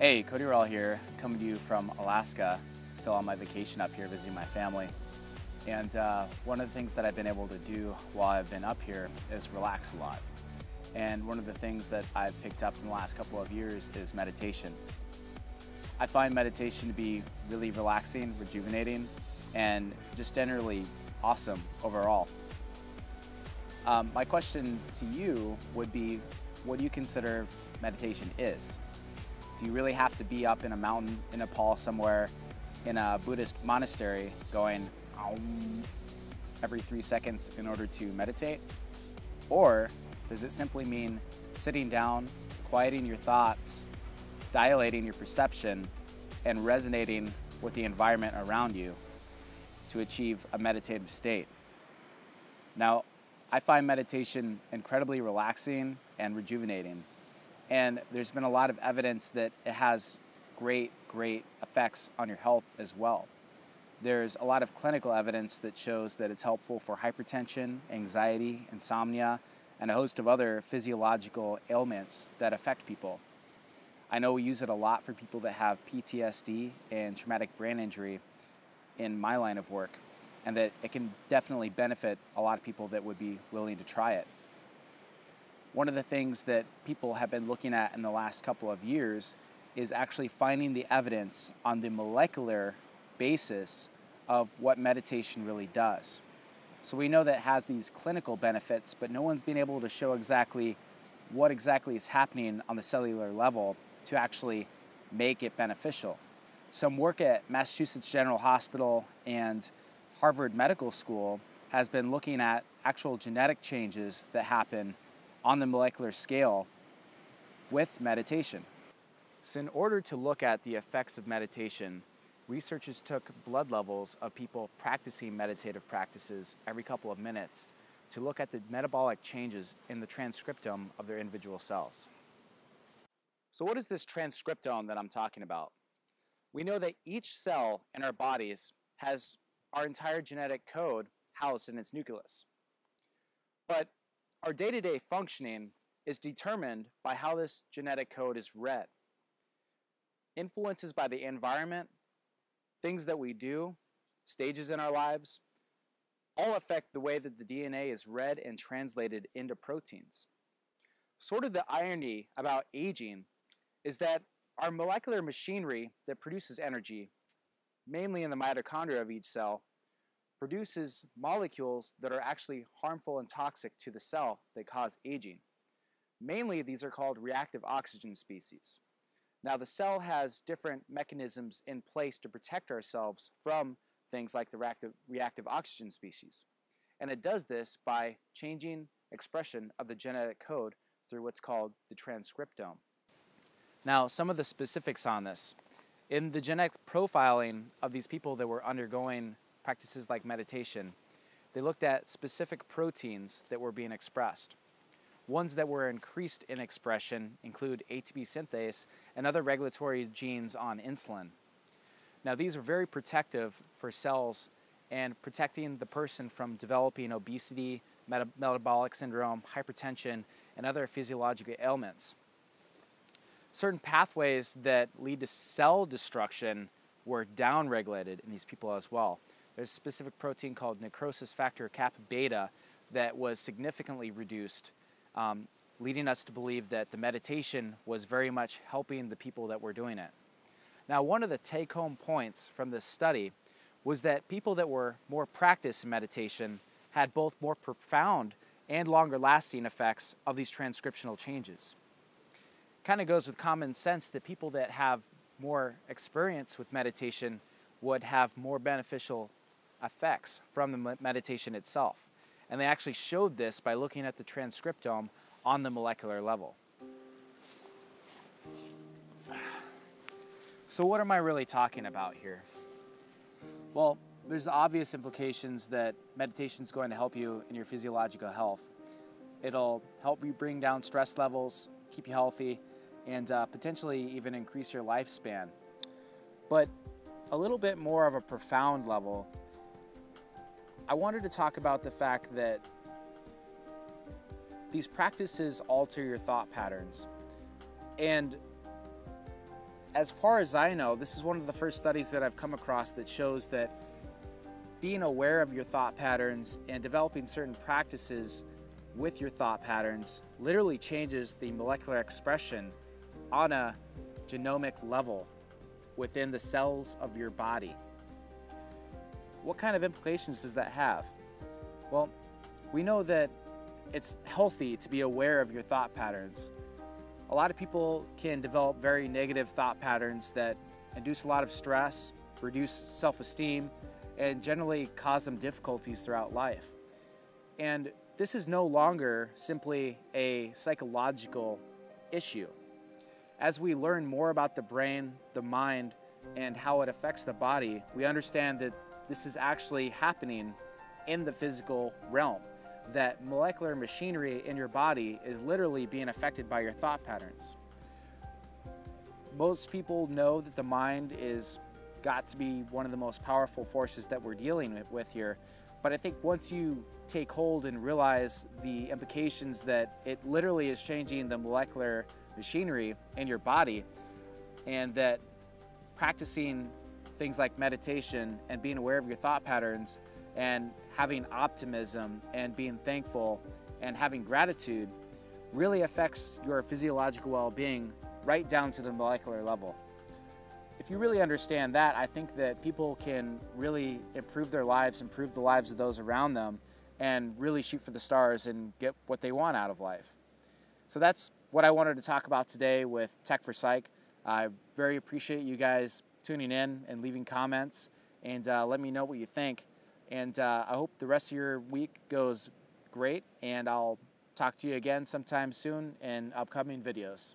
Hey, Cody Rall here, coming to you from Alaska, still on my vacation up here visiting my family. And uh, one of the things that I've been able to do while I've been up here is relax a lot. And one of the things that I've picked up in the last couple of years is meditation. I find meditation to be really relaxing, rejuvenating, and just generally awesome overall. Um, my question to you would be, what do you consider meditation is? Do you really have to be up in a mountain in Nepal somewhere in a Buddhist monastery going every three seconds in order to meditate? Or does it simply mean sitting down, quieting your thoughts, dilating your perception, and resonating with the environment around you to achieve a meditative state? Now, I find meditation incredibly relaxing and rejuvenating. And there's been a lot of evidence that it has great, great effects on your health as well. There's a lot of clinical evidence that shows that it's helpful for hypertension, anxiety, insomnia, and a host of other physiological ailments that affect people. I know we use it a lot for people that have PTSD and traumatic brain injury in my line of work, and that it can definitely benefit a lot of people that would be willing to try it. One of the things that people have been looking at in the last couple of years is actually finding the evidence on the molecular basis of what meditation really does. So we know that it has these clinical benefits, but no one's been able to show exactly what exactly is happening on the cellular level to actually make it beneficial. Some work at Massachusetts General Hospital and Harvard Medical School has been looking at actual genetic changes that happen on the molecular scale with meditation. So, in order to look at the effects of meditation, researchers took blood levels of people practicing meditative practices every couple of minutes to look at the metabolic changes in the transcriptome of their individual cells. So, what is this transcriptome that I'm talking about? We know that each cell in our bodies has our entire genetic code housed in its nucleus. But our day to day functioning is determined by how this genetic code is read. Influences by the environment, things that we do, stages in our lives, all affect the way that the DNA is read and translated into proteins. Sort of the irony about aging is that our molecular machinery that produces energy, mainly in the mitochondria of each cell, produces molecules that are actually harmful and toxic to the cell that cause aging. Mainly, these are called reactive oxygen species. Now, the cell has different mechanisms in place to protect ourselves from things like the reactive, reactive oxygen species. And it does this by changing expression of the genetic code through what's called the transcriptome. Now, some of the specifics on this. In the genetic profiling of these people that were undergoing practices like meditation, they looked at specific proteins that were being expressed. Ones that were increased in expression include ATP synthase and other regulatory genes on insulin. Now, these are very protective for cells and protecting the person from developing obesity, meta- metabolic syndrome, hypertension, and other physiological ailments. Certain pathways that lead to cell destruction were downregulated in these people as well. There's a specific protein called necrosis factor kappa beta that was significantly reduced, um, leading us to believe that the meditation was very much helping the people that were doing it. Now, one of the take home points from this study was that people that were more practiced in meditation had both more profound and longer lasting effects of these transcriptional changes. Kind of goes with common sense that people that have more experience with meditation would have more beneficial effects from the meditation itself. And they actually showed this by looking at the transcriptome on the molecular level. So, what am I really talking about here? Well, there's obvious implications that meditation is going to help you in your physiological health. It'll help you bring down stress levels, keep you healthy, and uh, potentially even increase your lifespan. But a little bit more of a profound level, I wanted to talk about the fact that these practices alter your thought patterns. And as far as I know, this is one of the first studies that I've come across that shows that being aware of your thought patterns and developing certain practices with your thought patterns literally changes the molecular expression on a genomic level within the cells of your body. What kind of implications does that have? Well, we know that it's healthy to be aware of your thought patterns. A lot of people can develop very negative thought patterns that induce a lot of stress, reduce self-esteem, and generally cause them difficulties throughout life. And this is no longer simply a psychological issue. As we learn more about the brain, the mind, and how it affects the body, we understand that this is actually happening in the physical realm. That molecular machinery in your body is literally being affected by your thought patterns. Most people know that the mind is got to be one of the most powerful forces that we're dealing with here. But I think once you take hold and realize the implications that it literally is changing the molecular machinery in your body, and that practicing things like meditation and being aware of your thought patterns and having optimism and being thankful and having gratitude really affects your physiological well being right down to the molecular level. If you really understand that, I think that people can really improve their lives, improve the lives of those around them, and really shoot for the stars and get what they want out of life. So that's what I wanted to talk about today with Tech for Psych. I very appreciate you guys tuning in and leaving comments and uh, let me know what you think. And uh, I hope the rest of your week goes great, and I'll talk to you again sometime soon in upcoming videos.